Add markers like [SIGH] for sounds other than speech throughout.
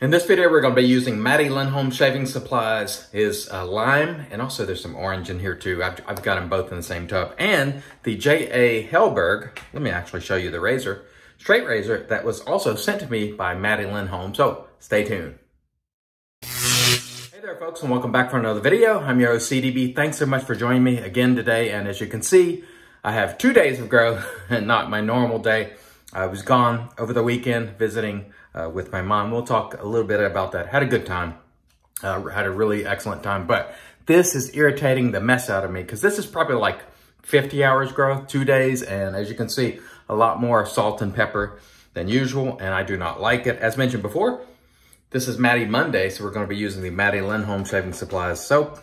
In this video, we're going to be using Matti Lindholm Shaving Supplies, his uh, lime, and also there's some orange in here too. I've, I've got them both in the same tub. And the J.A. Hellberg, let me actually show you the razor, straight razor that was also sent to me by Matti Lindholm. So stay tuned. Hey there folks and welcome back for another video. I'm your OCDB. Thanks so much for joining me again today. And as you can see, I have two days of growth [LAUGHS] and not my normal day. I was gone over the weekend visiting uh, with my mom. We'll talk a little bit about that. Had a good time. Uh, had a really excellent time. But this is irritating the mess out of me because this is probably like 50 hours growth, two days. And as you can see, a lot more salt and pepper than usual. And I do not like it. As mentioned before, this is Matti Monday. So we're going to be using the Matti Lindholm Shaving Supplies soap.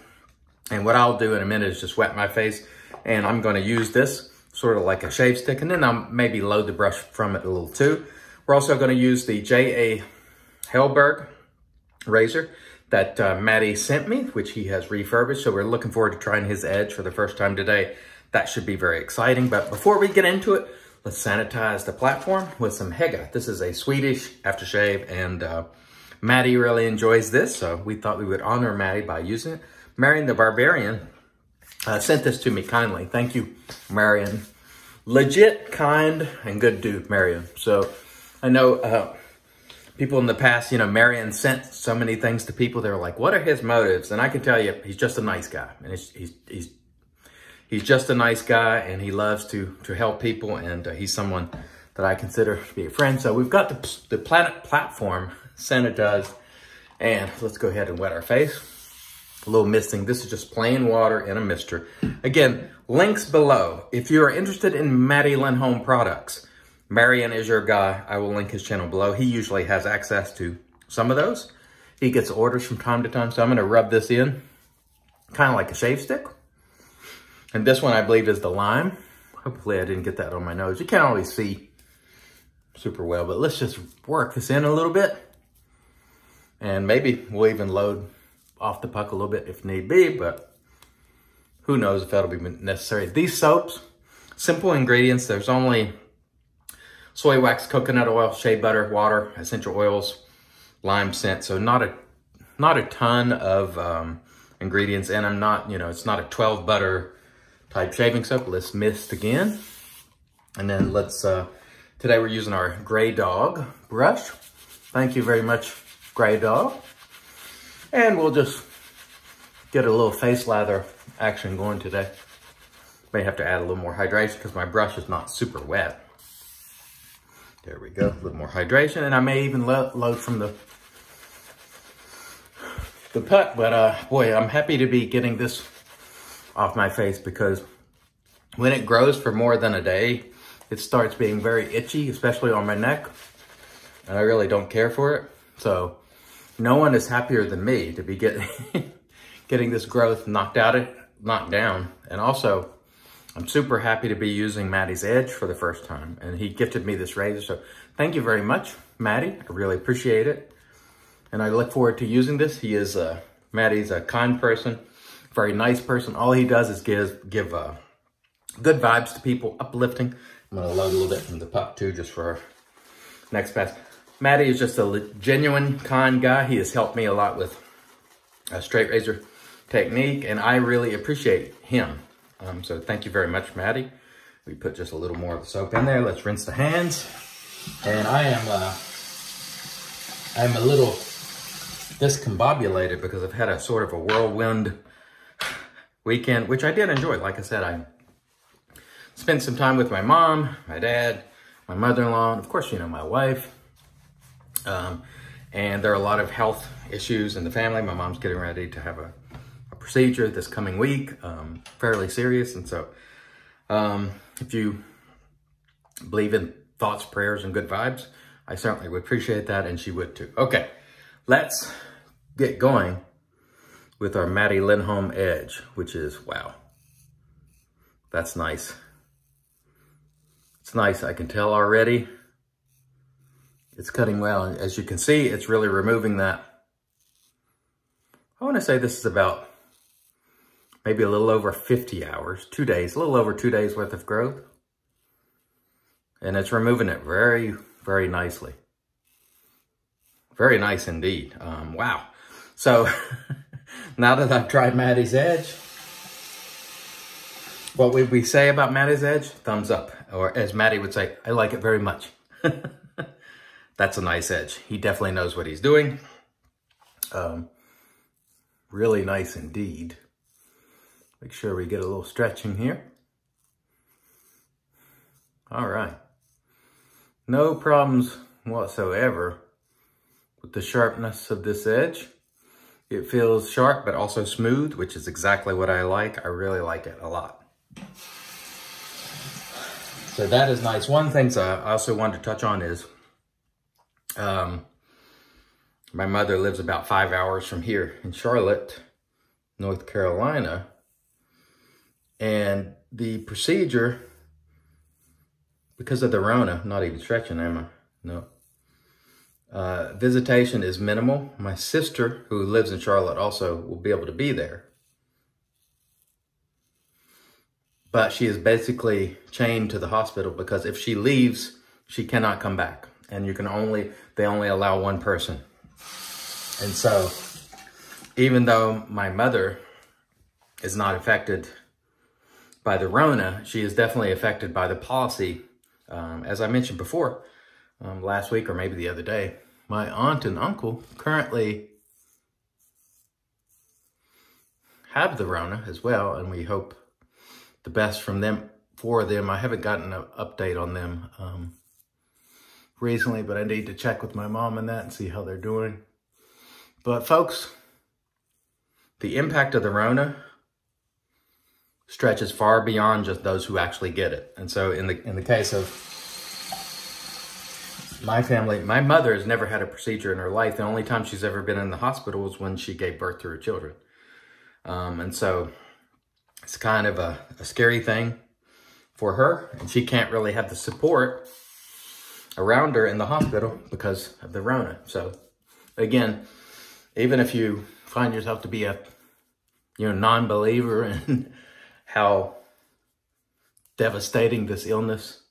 And what I'll do in a minute is just wet my face. And I'm going to use this sort of like a shave stick. And then I'll maybe load the brush from it a little too. We're also going to use the J.A. Hellberg razor that uh, Matti sent me, which he has refurbished. So we're looking forward to trying his edge for the first time today. That should be very exciting. But before we get into it, let's sanitize the platform with some Hega. This is a Swedish aftershave, and uh, Matti really enjoys this, so we thought we would honor Matti by using it. Marion the Barbarian uh, sent this to me kindly. Thank you, Marion. Legit, kind, and good dude, Marion. So I know uh, people in the past, you know, Marion sent so many things to people. They were like, what are his motives? And I can tell you, he's just a nice guy. And he's, he's, he's, he's just a nice guy and he loves to, to help people. And uh, he's someone that I consider to be a friend. So we've got the, the Planet Platform sanitized. And let's go ahead and wet our face a little misting. This is just plain water in a mister. Again, links below. If you are interested in Matti Lindholm products, Marion is your guy. I will link his channel below. He usually has access to some of those. He gets orders from time to time. So I'm going to rub this in kind of like a shave stick. And this one I believe is the lime. Hopefully I didn't get that on my nose. You can't always see super well, but let's just work this in a little bit. And maybe we'll even load off the puck a little bit if need be, but who knows if that'll be necessary. These soaps, simple ingredients. There's only soy wax, coconut oil, shea butter, water, essential oils, lime scent. So not a not a ton of um, ingredients, and I'm not, you know, it's not a 12 butter type shaving soap. Let's mist again. And then let's, uh, today we're using our Grey Dog brush. Thank you very much, Grey Dog. And we'll just get a little face lather action going today. May have to add a little more hydration because my brush is not super wet. There we go, a little more hydration. And I may even lo load from the the puck, but uh, boy, I'm happy to be getting this off my face because when it grows for more than a day, it starts being very itchy, especially on my neck. And I really don't care for it. So no one is happier than me to be getting [LAUGHS] getting this growth knocked out, knocked down. And also, I'm super happy to be using Matti's Edge for the first time. And he gifted me this razor. So thank you very much, Matti. I really appreciate it. And I look forward to using this. He is, uh, Matti's a kind person, very nice person. All he does is give, give uh, good vibes to people, uplifting. I'm gonna load a little bit from the puck too, just for next pass. Matti is just a genuine, kind guy. He has helped me a lot with a straight razor technique, and I really appreciate him. Um, so thank you very much, Matti. We put just a little more of the soap in there. Let's rinse the hands. And I am, uh, I'm a little discombobulated because I've had a sort of a whirlwind weekend, which I did enjoy. Like I said, I spent some time with my mom, my dad, my mother-in-law, and of course, you know, my wife. Um, and there are a lot of health issues in the family. My mom's getting ready to have a procedure this coming week, um, fairly serious. And so um, if you believe in thoughts, prayers, and good vibes, I certainly would appreciate that, and she would too. Okay, let's get going with our Matti Lindholm Edge, which is, wow, that's nice. It's nice, I can tell already. It's cutting well. As you can see, it's really removing that. I want to say this is about maybe a little over 50 hours, two days, a little over two days worth of growth. And it's removing it very, very nicely. very nice indeed. Um, wow. So [LAUGHS] now that I've tried Matti's Edge, what would we say about Matti's Edge? Thumbs up. Or as Matti would say, I like it very much. [LAUGHS] That's a nice edge. He definitely knows what he's doing. Um, really nice indeed. Make sure we get a little stretching here. All right. No problems whatsoever with the sharpness of this edge. It feels sharp, but also smooth, which is exactly what I like. I really like it a lot. So that is nice. One thing I also wanted to touch on is um, my mother lives about five hours from here in Charlotte, North Carolina. And the procedure, because of the Rona, not even stretching, am I? No. Uh, visitation is minimal. My sister, who lives in Charlotte, also will be able to be there. But she is basically chained to the hospital because if she leaves, she cannot come back. And you can only, they only allow one person. And so, even though my mother is not affected by the Rona, she is definitely affected by the policy. Um, as I mentioned before, um, last week or maybe the other day, my aunt and uncle currently have the Rona as well, and we hope the best from them for them. I haven't gotten an update on them um, recently, but I need to check with my mom and that and see how they're doing. But folks, the impact of the Rona stretches far beyond just those who actually get it. And so in the in the case of my family, my mother has never had a procedure in her life. The only time she's ever been in the hospital was when she gave birth to her children. Um, and so it's kind of a, a scary thing for her. And she can't really have the support around her in the hospital because of the Rona. So again, even if you find yourself to be a you know non-believer [LAUGHS] in how devastating this illness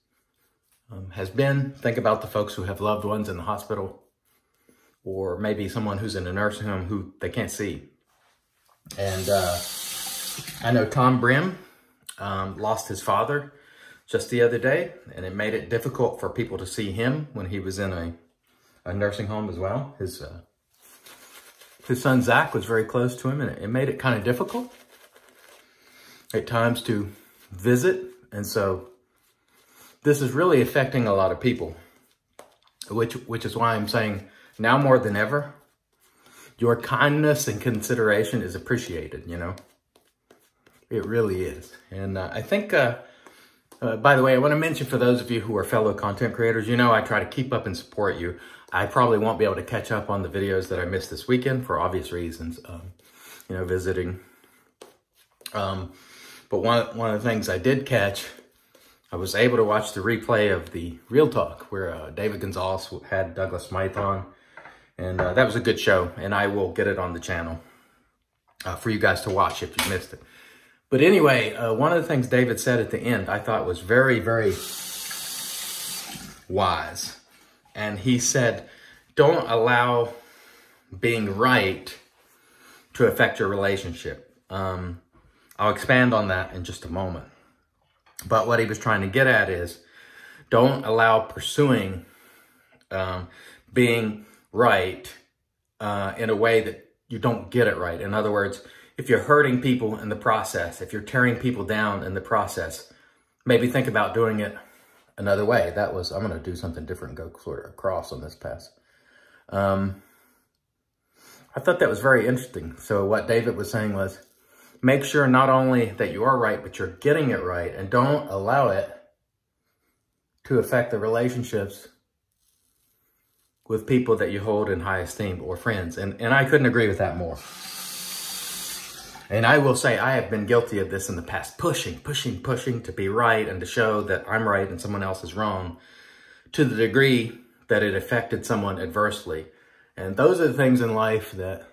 um, has been, think about the folks who have loved ones in the hospital or maybe someone who's in a nursing home who they can't see. And uh, I know Tom Brim um, lost his father just the other day, and it made it difficult for people to see him when he was in a, a nursing home as well. His uh, his son Zach was very close to him, and it, it made it kind of difficult at times to visit. And so this is really affecting a lot of people, which which is why I'm saying now more than ever, your kindness and consideration is appreciated, you know? It really is. And uh, I think, uh, uh, by the way, I want to mention for those of you who are fellow content creators, you know I try to keep up and support you. I probably won't be able to catch up on the videos that I missed this weekend for obvious reasons, um, you know, visiting. Um, but one, one of the things I did catch, I was able to watch the replay of the Real Talk where uh, David Gonzalez had Douglas Smythe on. And uh, that was a good show, and I will get it on the channel uh, for you guys to watch if you missed it. But anyway, uh, one of the things David said at the end I thought was very, very wise. And he said, don't allow being right to affect your relationship. Um, I'll expand on that in just a moment. But what he was trying to get at is don't allow pursuing um, being right uh, in a way that you don't get it right. In other words, if you're hurting people in the process, if you're tearing people down in the process, maybe think about doing it another way. That was, I'm going to do something different, go sort of across on this pass. Um, I thought that was very interesting. So what David was saying was, make sure not only that you are right, but you're getting it right and don't allow it to affect the relationships with people that you hold in high esteem or friends. And, and I couldn't agree with that more. And I will say I have been guilty of this in the past, pushing, pushing, pushing to be right and to show that I'm right and someone else is wrong to the degree that it affected someone adversely. And those are the things in life that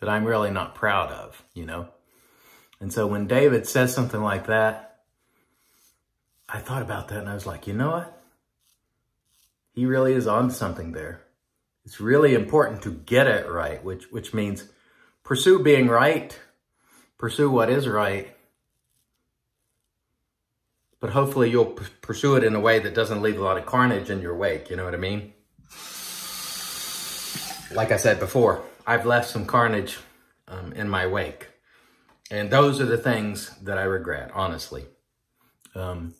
that I'm really not proud of, you know? And so when David says something like that, I thought about that and I was like, you know what? He really is on something there. it's really important to get it right, which, which means pursue being right, pursue what is right, but hopefully you'll pursue it in a way that doesn't leave a lot of carnage in your wake. You know what I mean? Like I said before, I've left some carnage um, in my wake. And those are the things that I regret, honestly. Um,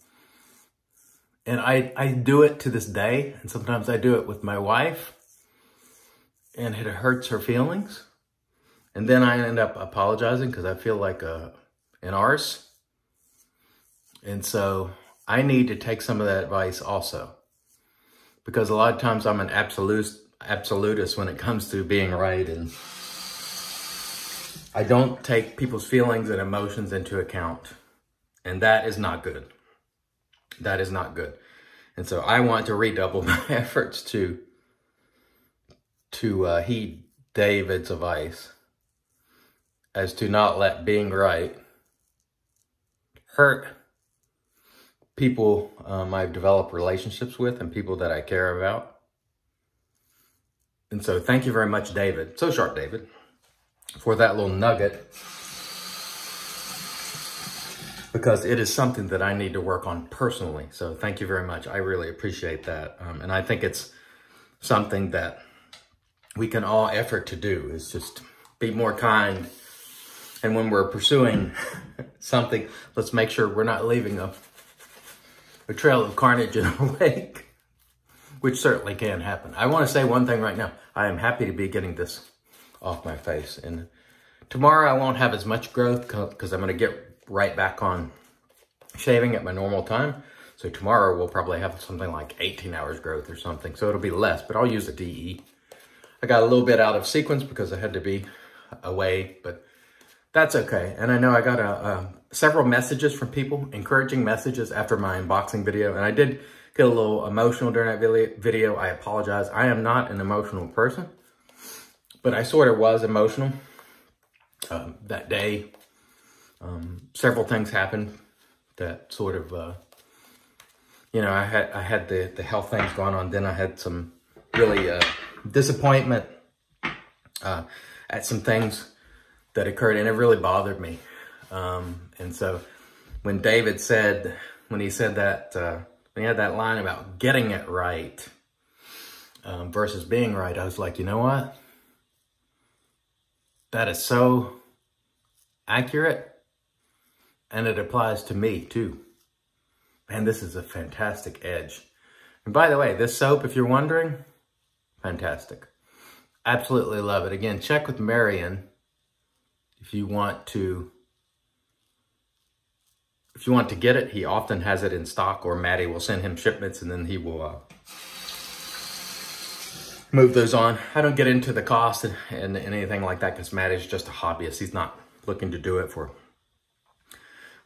and I, I do it to this day. And sometimes I do it with my wife and it hurts her feelings. And then I end up apologizing because I feel like a, an arse. And so I need to take some of that advice also. Because a lot of times I'm an absolute, absolutist when it comes to being right. And I don't take people's feelings and emotions into account. And that is not good. That is not good. And so I want to redouble [LAUGHS] my efforts to, to uh, heed David's advice as to not let being right hurt people um, I've developed relationships with and people that I care about. And so thank you very much, David. So sharp, David, for that little nugget. Because it is something that I need to work on personally. So thank you very much. I really appreciate that. Um, and I think it's something that we can all effort to do is just be more kind. And when we're pursuing [LAUGHS] something, let's make sure we're not leaving a a trail of carnage in our [LAUGHS] wake, which certainly can happen. I want to say one thing right now. I am happy to be getting this off my face. And tomorrow I won't have as much growth because I'm going to get right back on shaving at my normal time. So tomorrow we'll probably have something like 18 hours growth or something. So it'll be less, but I'll use a DE. I got a little bit out of sequence because I had to be away, but that's okay. And I know I got a, a, several messages from people, encouraging messages after my unboxing video. And I did get a little emotional during that video. I apologize. I am not an emotional person, but I sort of was emotional um, that day. Um, several things happened that sort of, uh, you know, I had I had the the health things going on. Then I had some really uh, disappointment uh, at some things that occurred and it really bothered me. Um, and so when David said, when he said that, he had that line about getting it right um, versus being right, I was like, you know what? That is so accurate and it applies to me too. Man, this is a fantastic edge. And by the way, this soap, if you're wondering, fantastic. Absolutely love it. Again, check with Marion if you want to if you want to get it, he often has it in stock or Matti will send him shipments and then he will uh, move those on. I don't get into the cost and, and, and anything like that because Matti's just a hobbyist. He's not looking to do it for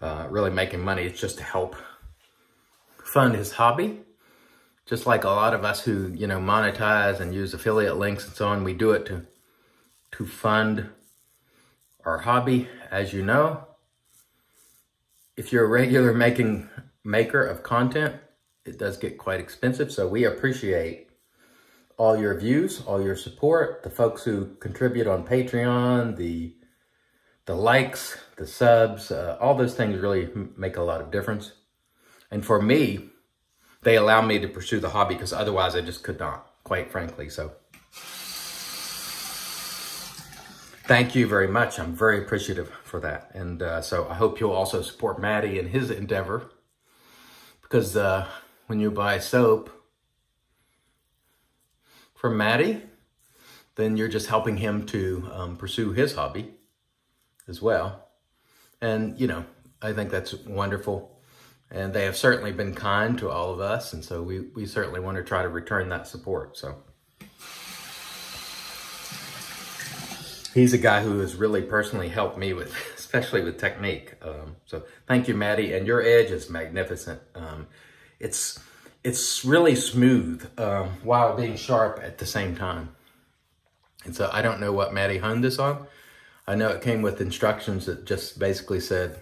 uh, really making money. It's just to help fund his hobby. Just like a lot of us who, you know, monetize and use affiliate links and so on, we do it to to fund our hobby, as you know. If you're a regular making maker of content, it does get quite expensive. So we appreciate all your views, all your support, the folks who contribute on Patreon, the the likes, the subs, uh, all those things really make a lot of difference. And for me, they allow me to pursue the hobby because otherwise I just could not, quite frankly. So Thank you very much. I'm very appreciative for that. And uh, so I hope you'll also support Matti in his endeavor because uh, when you buy soap from Matti, then you're just helping him to um, pursue his hobby as well. And, you know, I think that's wonderful. And they have certainly been kind to all of us. And so we, we certainly want to try to return that support. So. He's a guy who has really personally helped me with, [LAUGHS] especially with technique. Um, so thank you, Matti. And your edge is magnificent. Um, it's it's really smooth um, while being sharp at the same time. And so I don't know what Matti honed this on. I know it came with instructions that just basically said,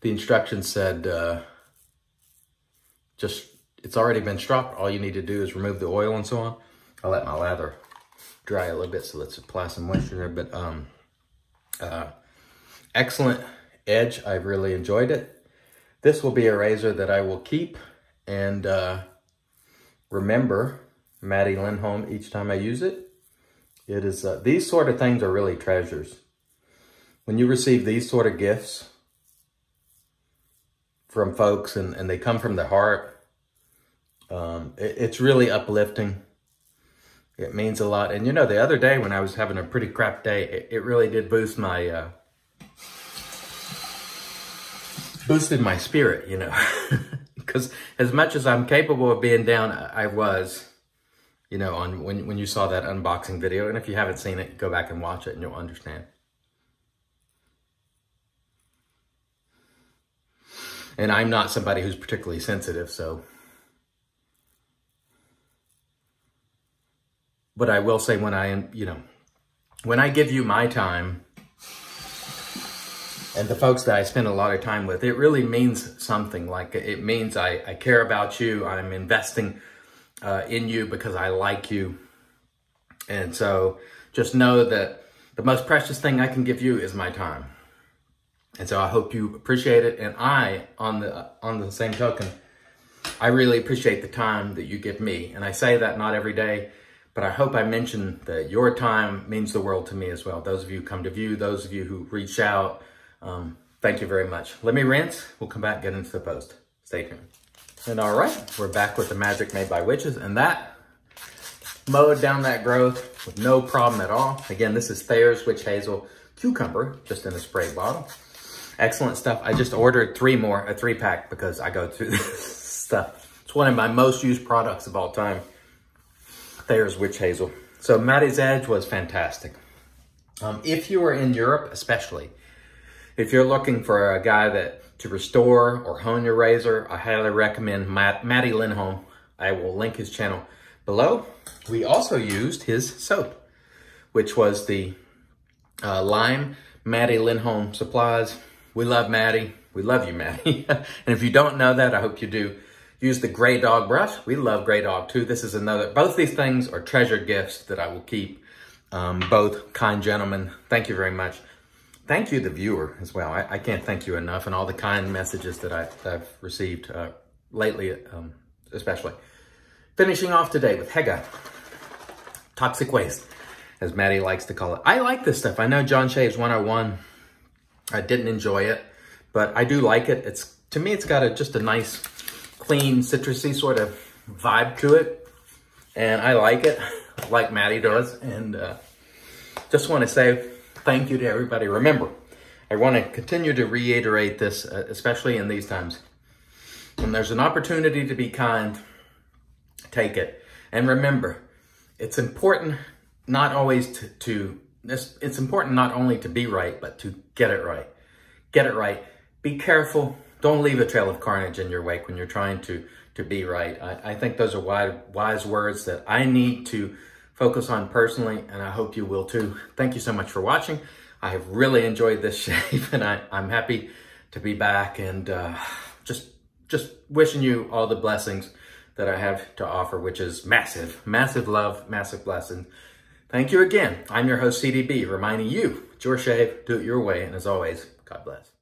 the instructions said, uh, just, it's already been stropped. All you need to do is remove the oil and so on. I'll let my lather dry a little bit, so let's apply some moisture there. But um, uh, excellent edge. I've really enjoyed it. This will be a razor that I will keep and uh, remember Matti Lindholm each time I use it. It is, uh, these sort of things are really treasures. When you receive these sort of gifts from folks and, and they come from the heart, um, it, it's really uplifting. It means a lot. And you know, the other day when I was having a pretty crap day, it, it really did boost my, uh, boosted my spirit, you know, [LAUGHS] because as much as I'm capable of being down, I was, you know, on when, when you saw that unboxing video. And if you haven't seen it, go back and watch it and you'll understand. And I'm not somebody who's particularly sensitive, so. But I will say when I am, you know, when I give you my time and the folks that I spend a lot of time with, it really means something. Like it means I, I care about you. I'm investing uh, in you because I like you. And so just know that the most precious thing I can give you is my time. And so I hope you appreciate it. And I, on the on the same token, I really appreciate the time that you give me. And I say that not every day, but I hope I mentioned that your time means the world to me as well. Those of you who come to view, those of you who reach out, um, thank you very much. Let me rinse. We'll come back get into the post. Stay tuned. And all right, we're back with the magic made by witches. And that mowed down that growth with no problem at all. Again, this is Thayer's Witch Hazel Cucumber, just in a spray bottle. Excellent stuff. I just ordered three more, a three pack, because I go through [LAUGHS] this stuff. It's one of my most used products of all time. Thayer's Witch Hazel. So Matti's Edge was fantastic. Um, if you are in Europe, especially, if you're looking for a guy that to restore or hone your razor, I highly recommend Matt, Matti Lindholm. I will link his channel below. We also used his soap, which was the uh, Lime Matti Lindholm Supplies. We love Matti. We love you, Matti. [LAUGHS] and if you don't know that, I hope you do. Use the Grey Dog brush. We love Grey Dog too. This is another, both these things are treasure gifts that I will keep. Um, both kind gentlemen. Thank you very much thank you, the viewer, as well. I, I, can't thank you enough and all the kind messages that, I, have received uh, lately, um, especially. Finishing off today with Hega, toxic waste, as Matti likes to call it. I like this stuff. I know John Shaves 101. I didn't enjoy it, but I do like it. It's To me, it's got a, just a nice, clean, citrusy sort of vibe to it. And I like it, [LAUGHS] like Matti does. And uh, just want to say thank you to everybody. Remember, I want to continue to reiterate this, uh, especially in these times. When there's an opportunity to be kind, take it. And remember, it's important not always to, to it's, it's important not only to be right, but to get it right. Get it right. Be careful. Don't leave a trail of carnage in your wake when you're trying to, to be right. I, I think those are wise, wise words that I need to focus on personally, and I hope you will too. Thank you so much for watching. I have really enjoyed this [LAUGHS] shave, and I, am happy to be back, and uh, just just wishing you all the blessings that I have to offer, which is massive, massive love, massive blessing. Thank you again. I'm your host, CDB, reminding you, it's your shave, do it your way, and as always, God bless.